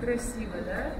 красиво, да?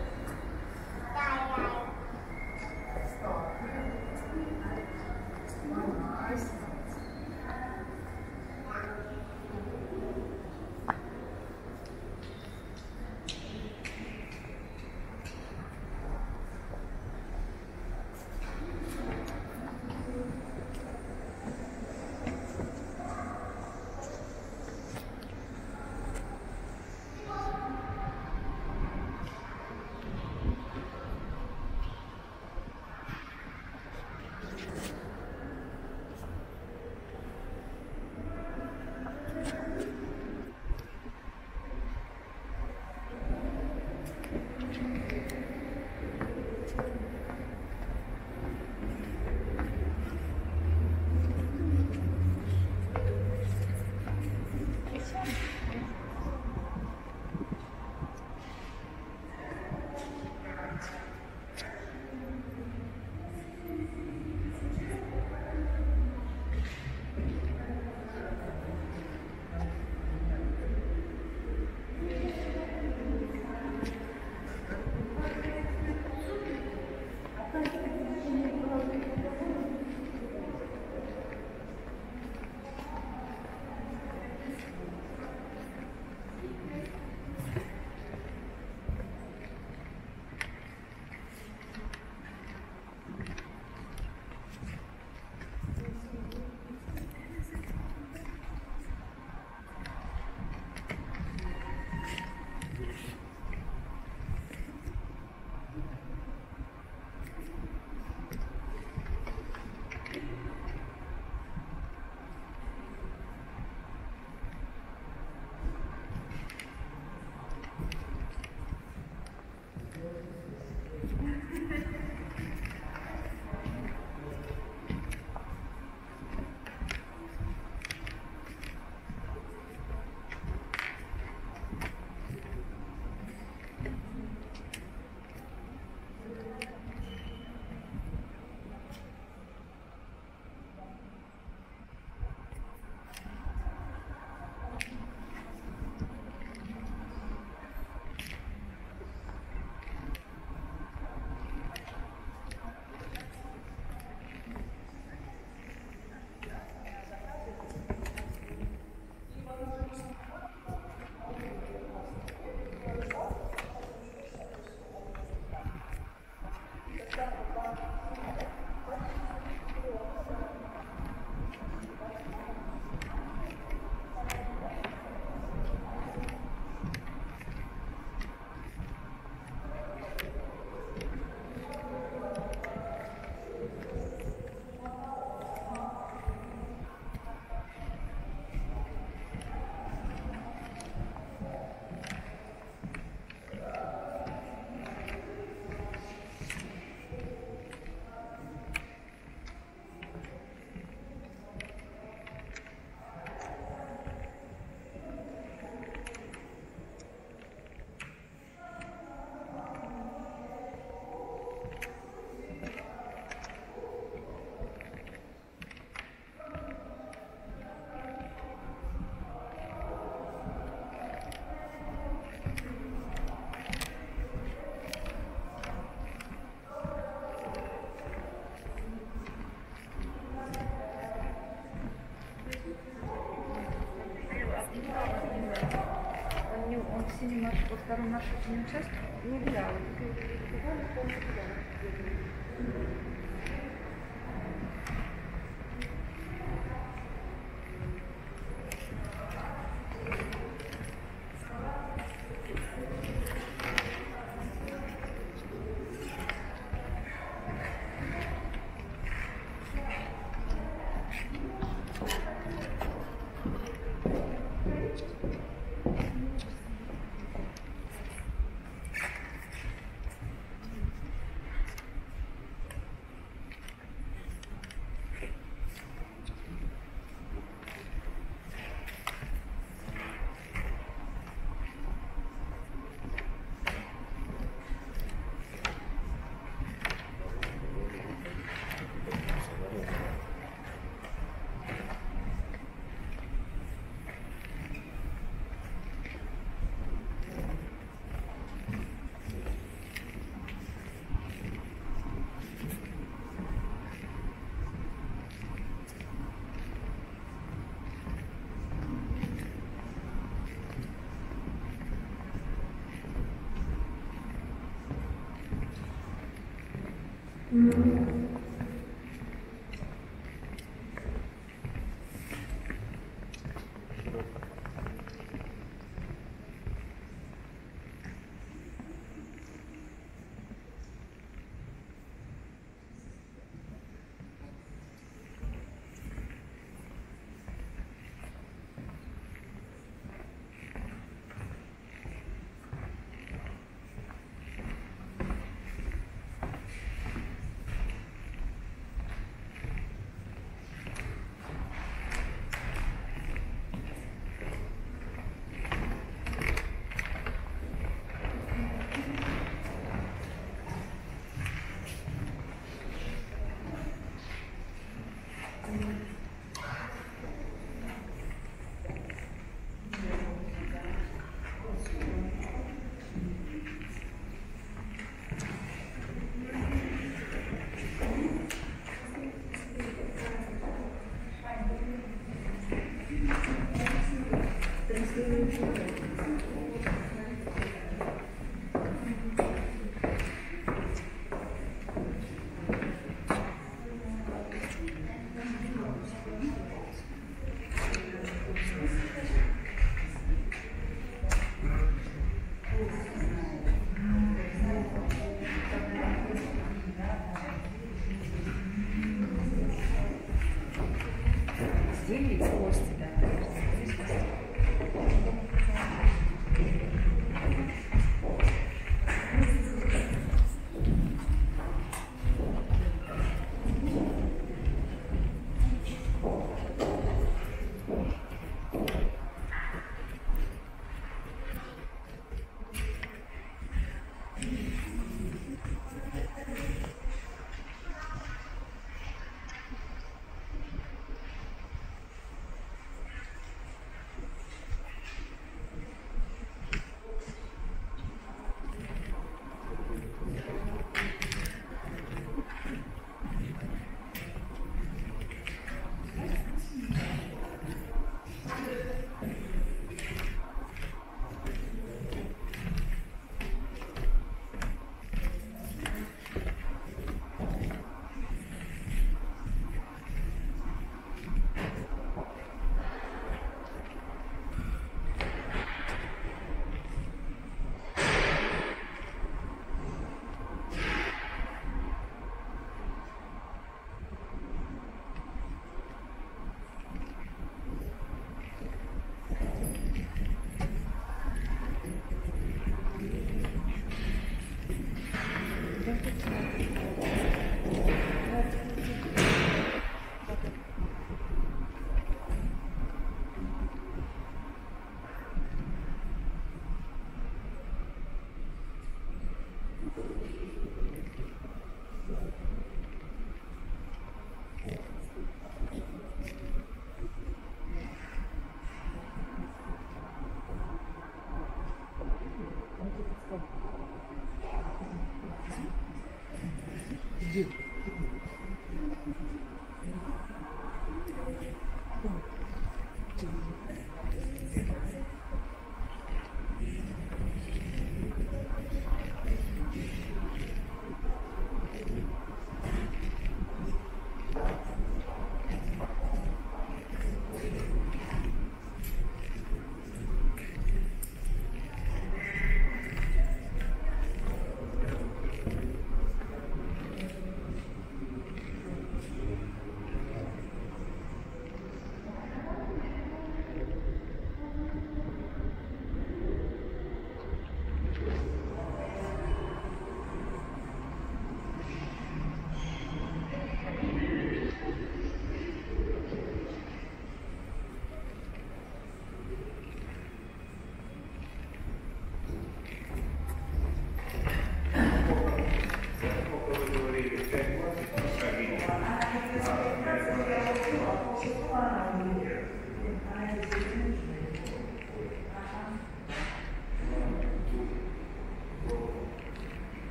Он, не, он в синем марш- во втором маршруте не взял. Mm-hmm.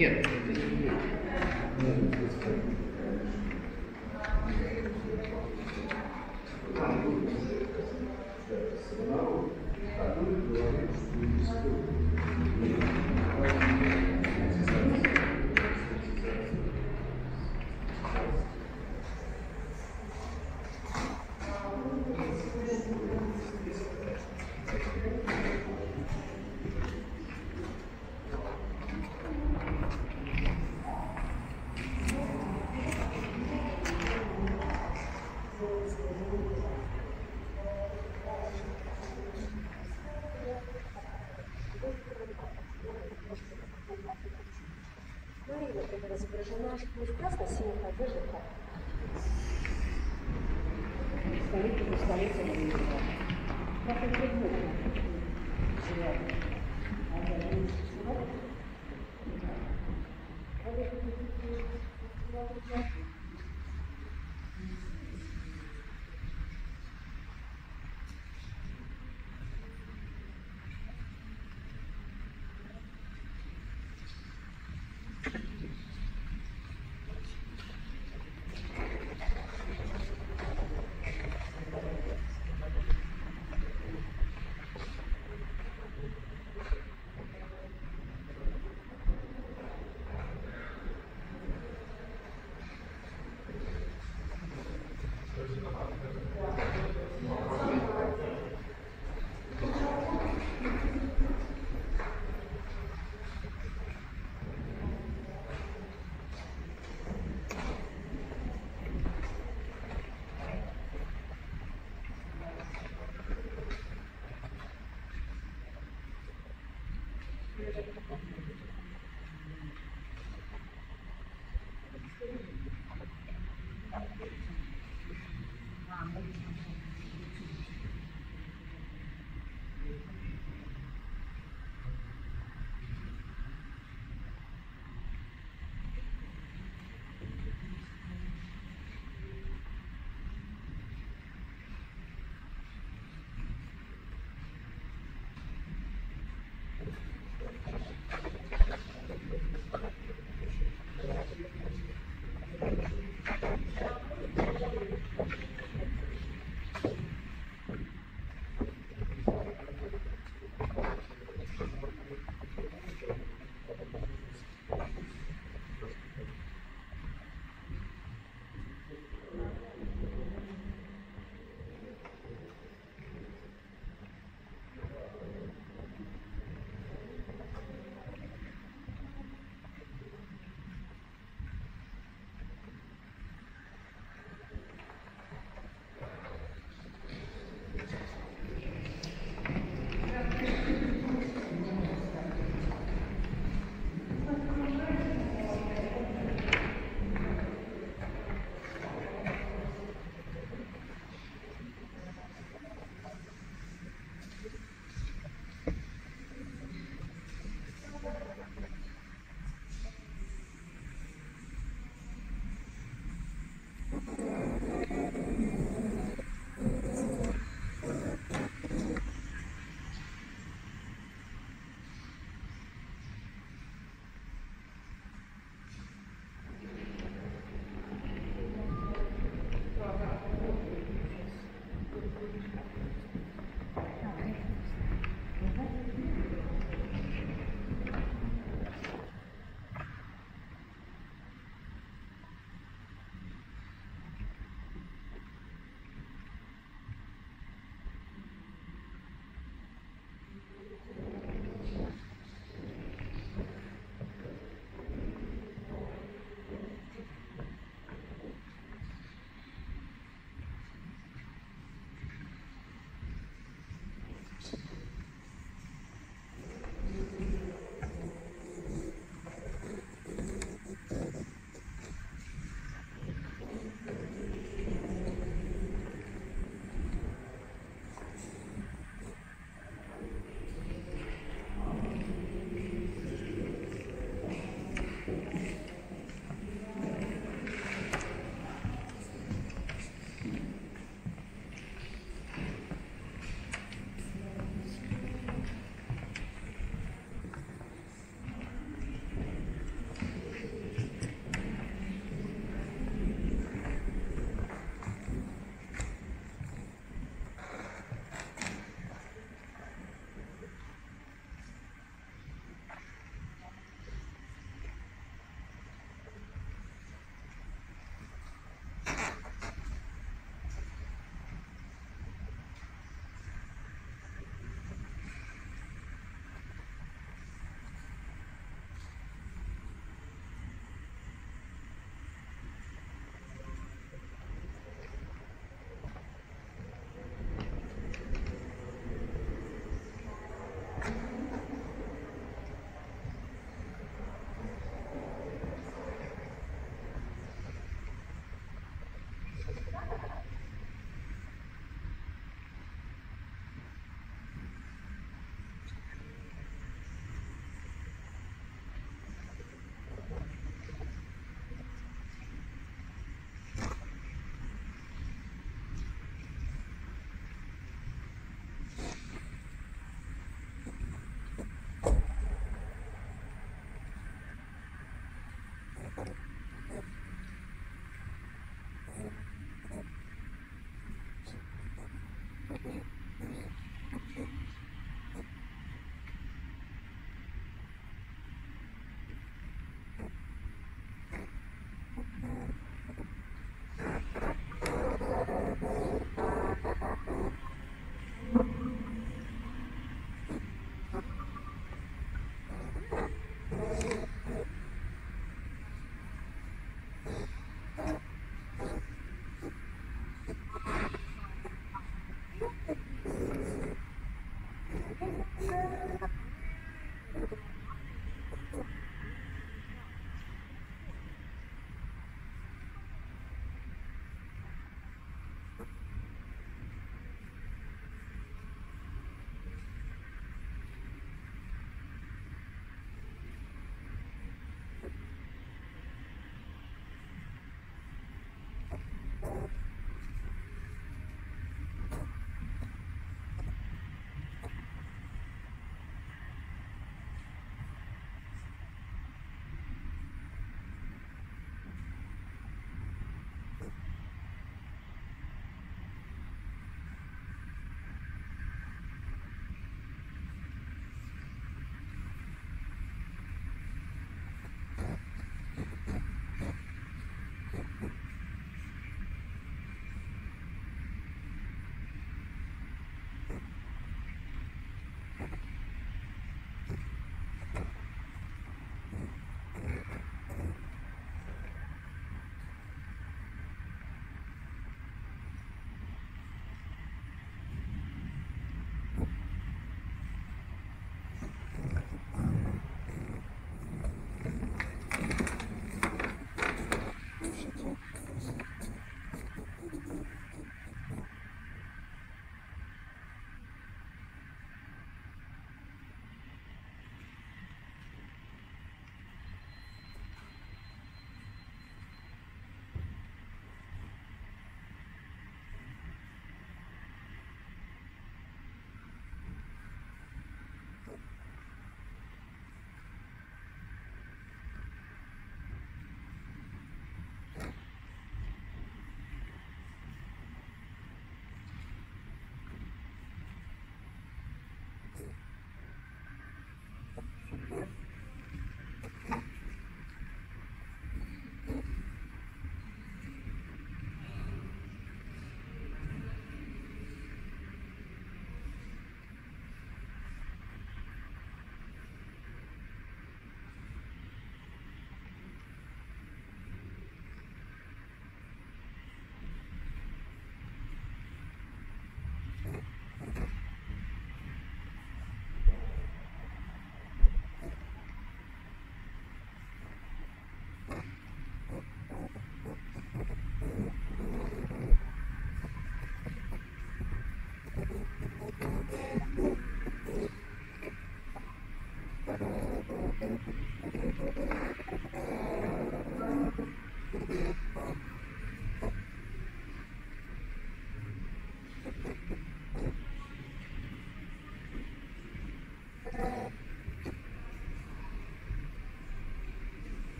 Нет, это не нет. Мария,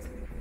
Thank you.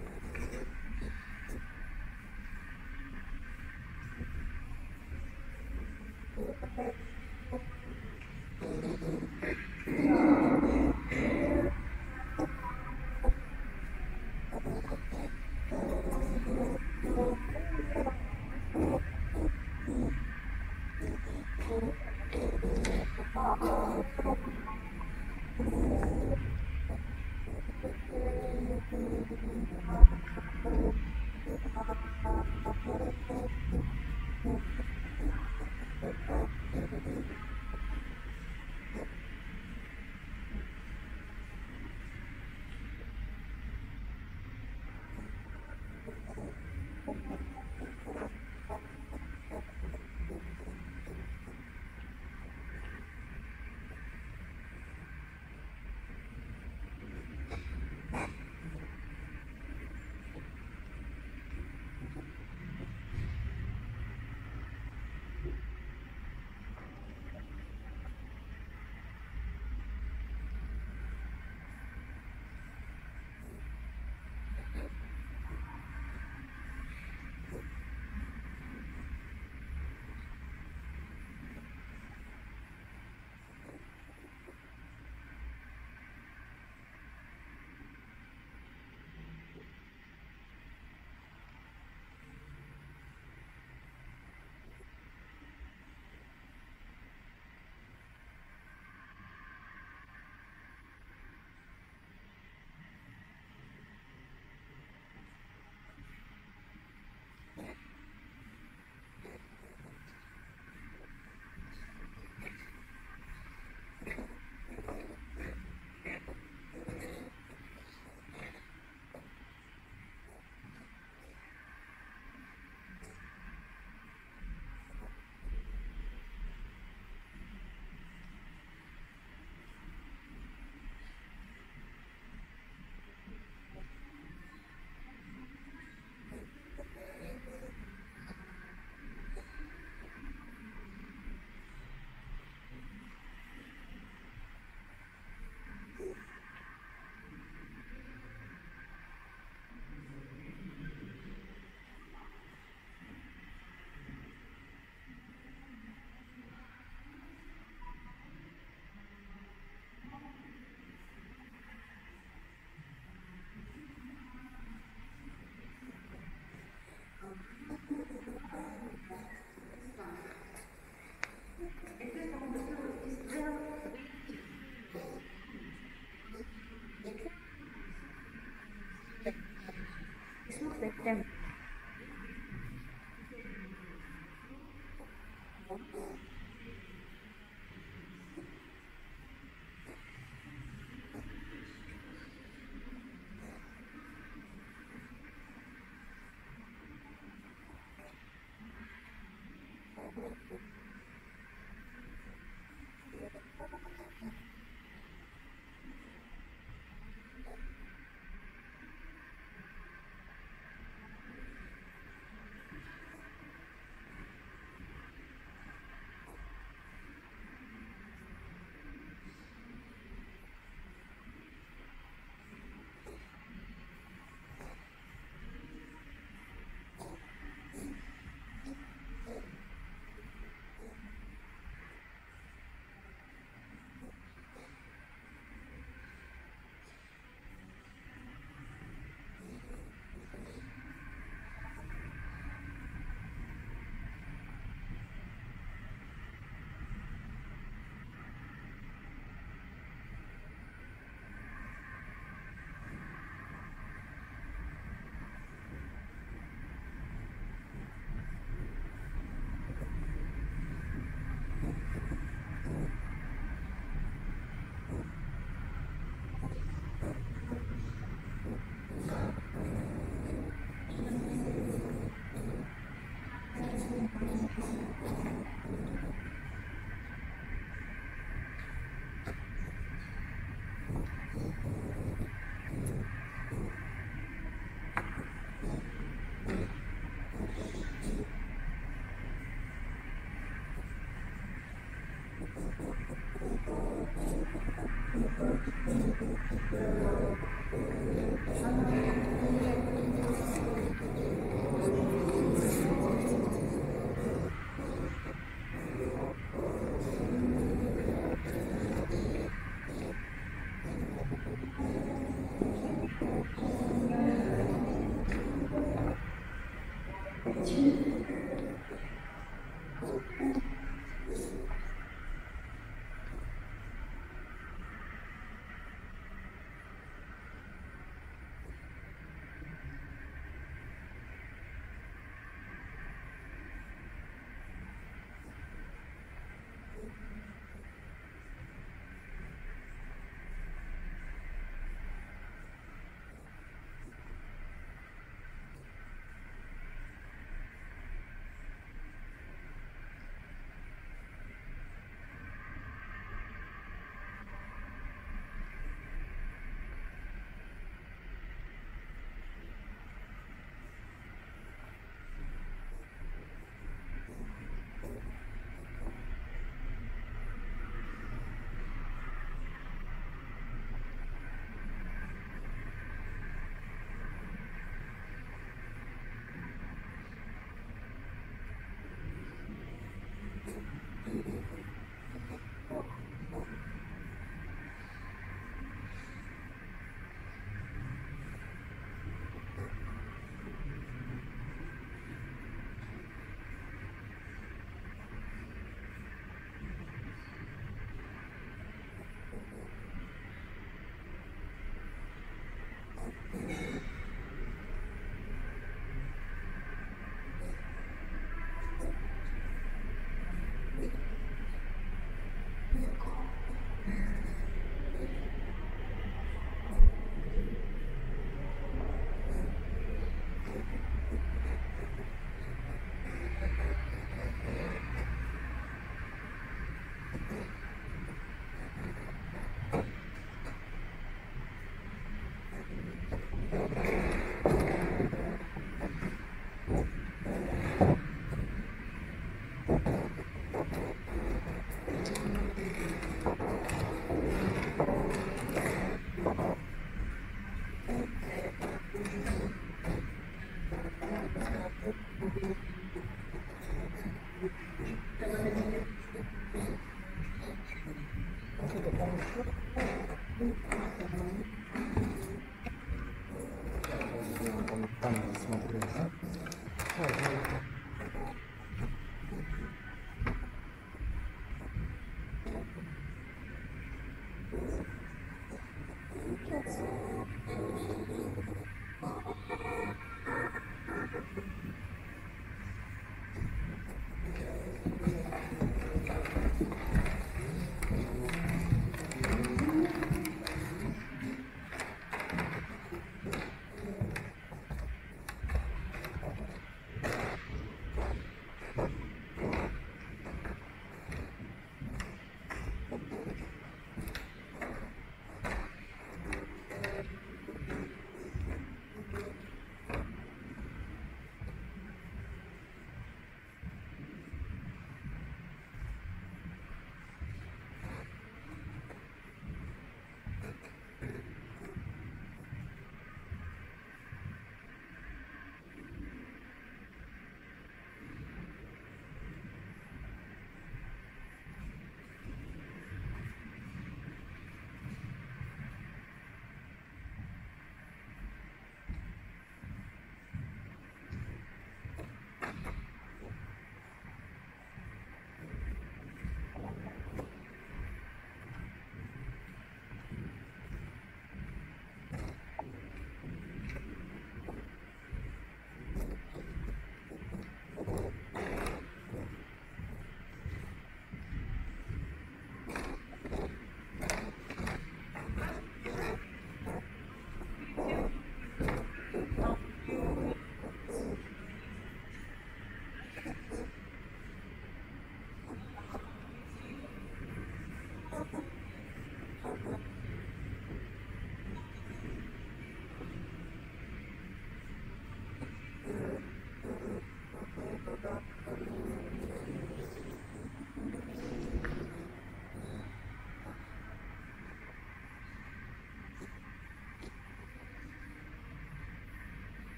Thank you.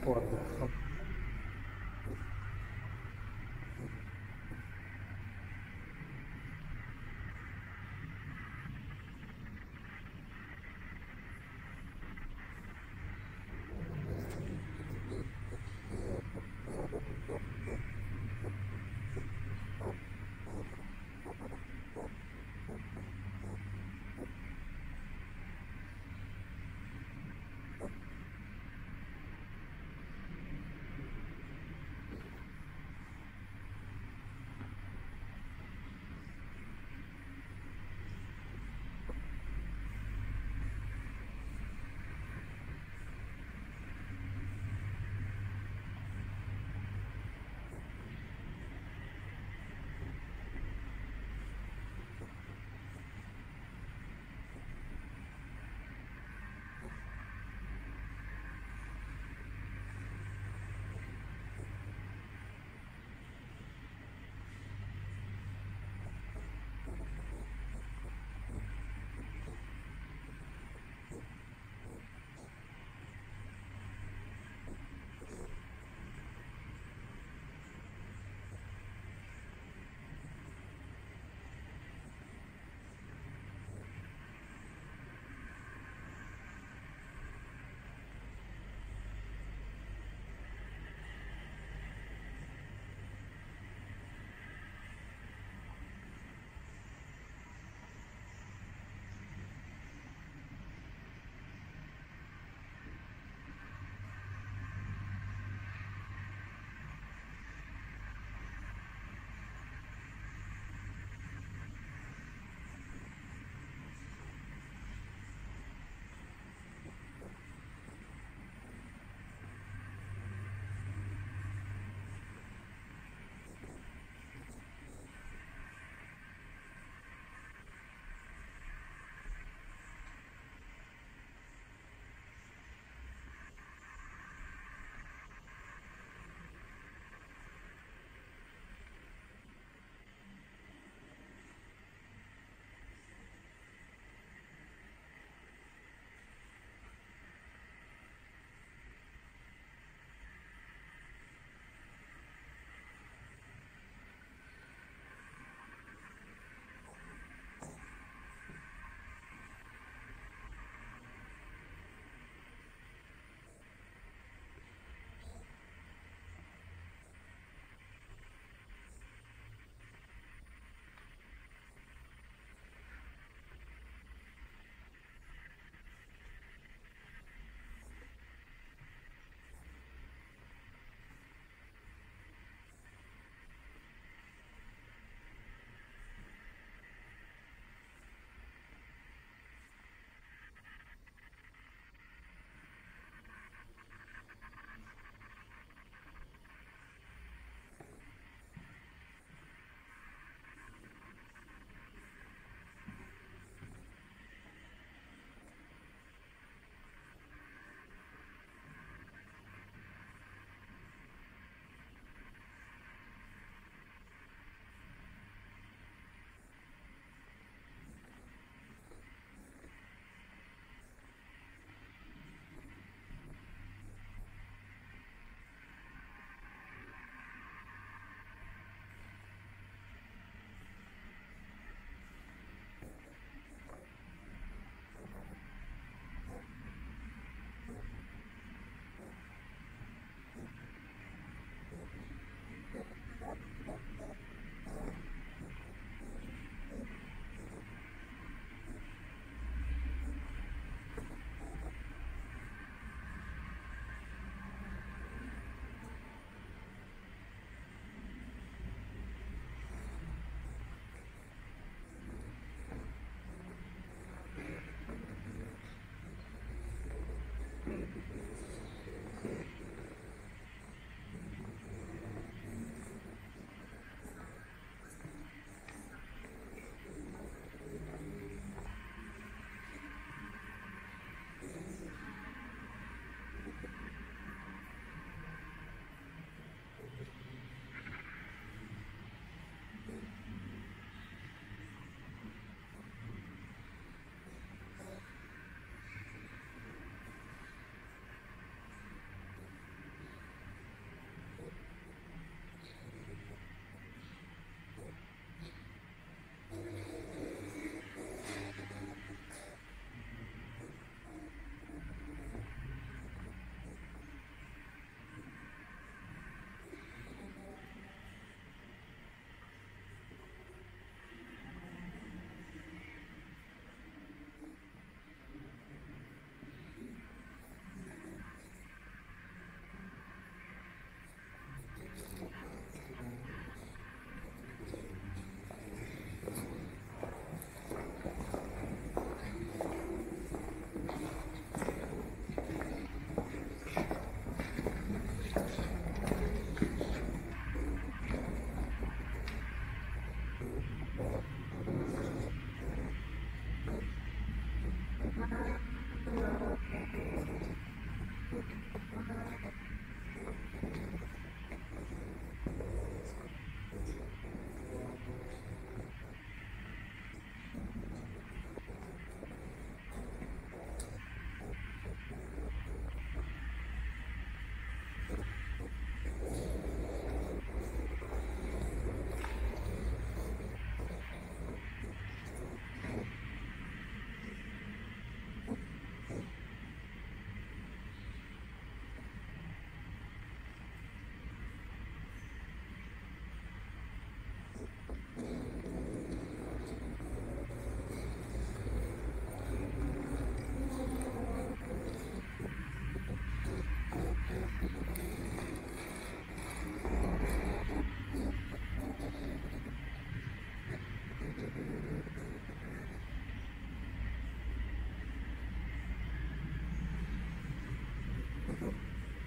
Pode.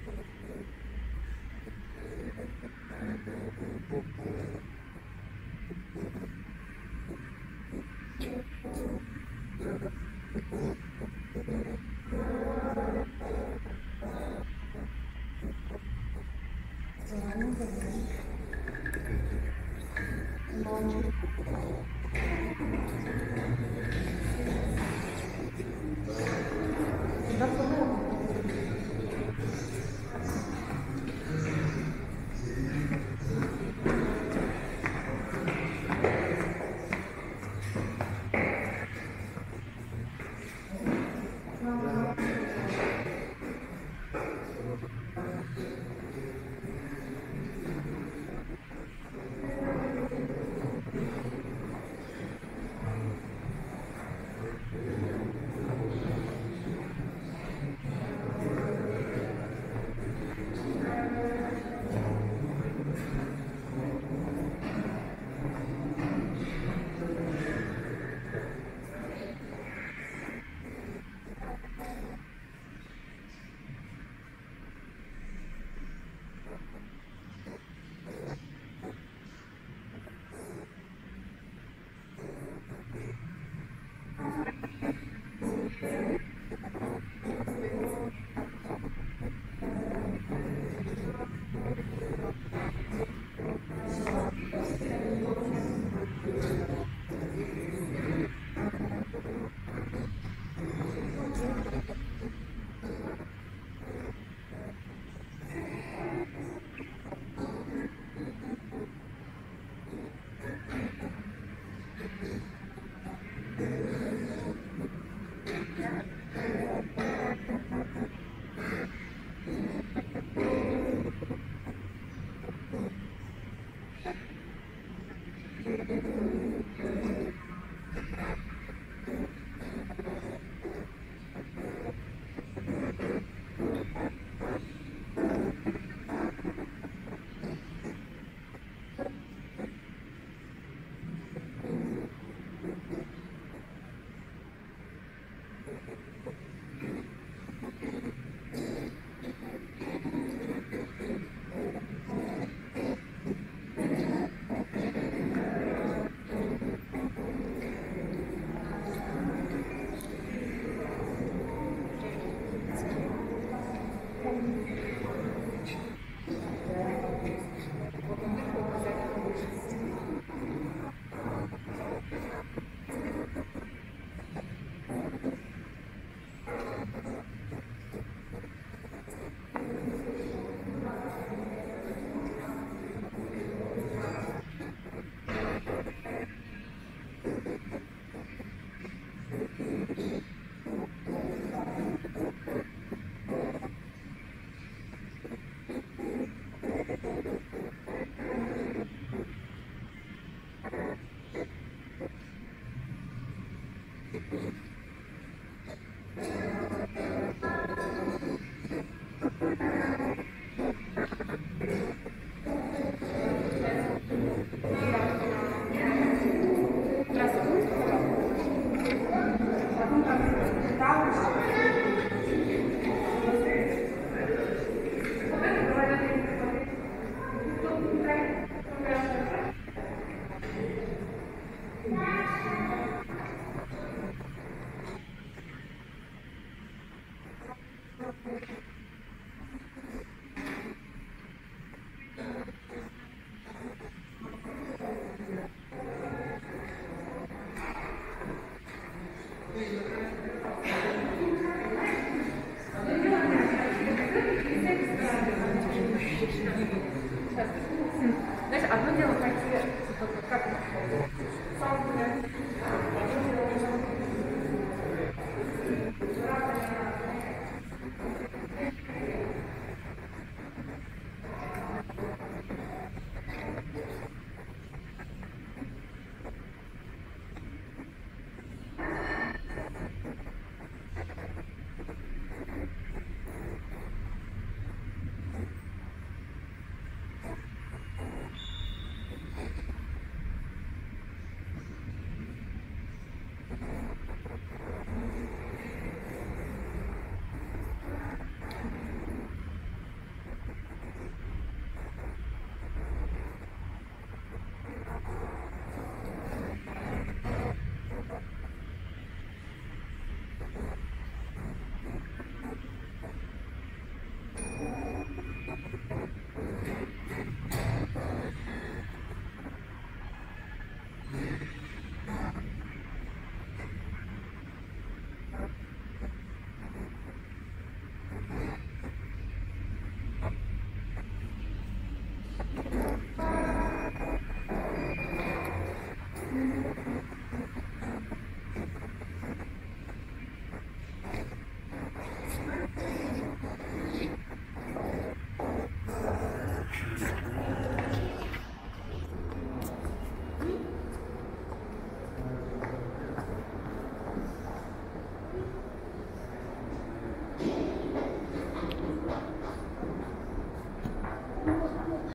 Thank you.